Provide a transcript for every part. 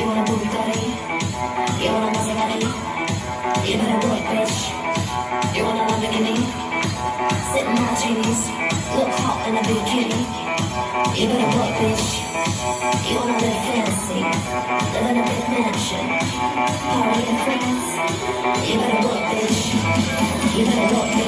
You wanna do it, Dory? You wanna Maserati? You better do it, bitch. You wanna love in a Lamborghini? Sit in my jeans, look hot in a bikini. You better do it, bitch. You wanna live fancy, live in a big mansion, party in France. You better do it, bitch. You better do it,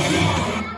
あ!